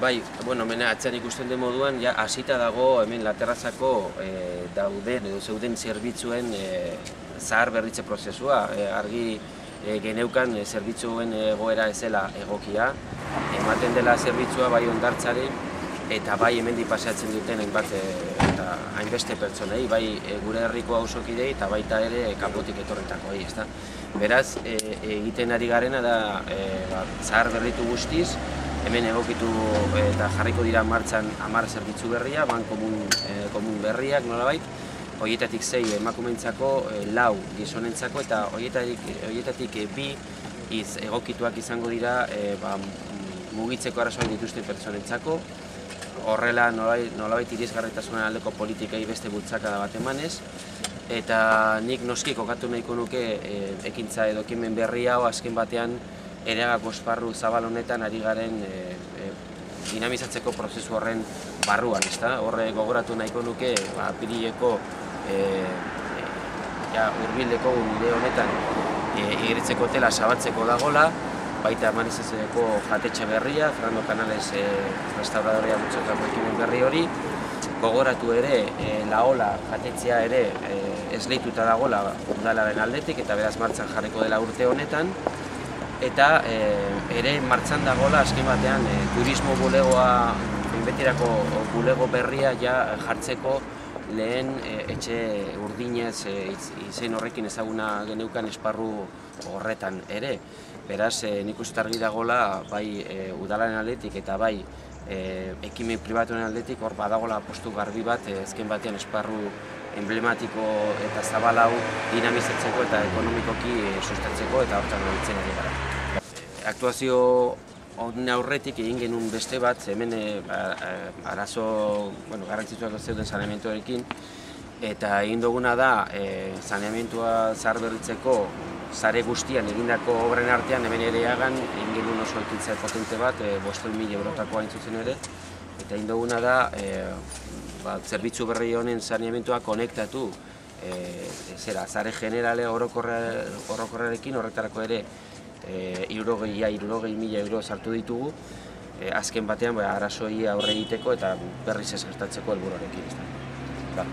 Bai, bueno, mena atzean ikusten den moduan, ja, hasita dago hemen laterrazako e, dauden edo zeuden zerbitzuen e, zahar berritze prozesua. E, argi e, geneukan zerbitzuen egoera ezela egokia, ematen dela zerbitzua bai ondartzari eta bai hemendik pasatzen duten hainbat e, eta hainbeste pertsonei, bai gure herriko hausokidei eta baita ere kanpotik etorretako ezta. Beraz, e, egiten ari garena da e, ba, zahar berritu guztiz, hemen egokitu eta jarriko dira martxan hamar zerbitzu berria, ban komun, e, komun berriak nolabait, horietatik zei emakumeentzako, e, lau gizonentzako eta horietatik, e, bi iz, egokituak izango dira e, ba, mugitzeko arazoan dituzten pertsonentzako, horrela nolabait, nolabait irizgarritasunan aldeko politikei beste bultzaka da bat emanez, eta nik noski kokatu nahiko nuke e, ekintza edo ekimen berri hau azken batean ereagako esparru zabal honetan ari garen e, e, dinamizatzeko prozesu horren barruan, ezta? Horre gogoratu nahiko nuke, ba, pirileko e, e, ja, urbildeko nire honetan e, igritzeko tela sabatzeko dagola, baita manizazeko jatetxe berria, Fernando Canales e, restauradoria mutxotako ekimen berri hori, gogoratu ere, e, laola jatetzea ere e, esleituta dagola udalaren aldetik eta beraz martzan jarriko dela urte honetan, eta e, ere martxan dagoela azken batean e, turismo bulegoa betirako bulego berria ja jartzeko lehen e, etxe urdinez e, izen horrekin ezaguna geneukan esparru horretan ere. Beraz, e, nik uste argi dagoela bai e, udalaren aldetik eta bai e, ekimen pribatuen aldetik hor badagola postu garbi bat e, ezken batean esparru emblematiko eta zabalau dinamizatzeko eta ekonomikoki sustatzeko eta hortan horitzen ari gara aktuazio honen aurretik egin genuen beste bat, hemen e, arazo bueno, garrantzitsuak zeuden saneamentuarekin, eta egin duguna da e, saneamentua zar berritzeko zare guztian egindako obren artean hemen ere egan, egin genuen oso ekintza potente bat, e, bostu mil eurotako hain zuzen ere, eta egin duguna da e, ba, zerbitzu berri honen saneamentua konektatu e, zera, zare generale orokorrekin horretarako ere e, irurogei, irurogei mila euro sartu ditugu, e, azken batean ba, aurre egiteko eta berriz ez gertatzeko helburuarekin. Ba,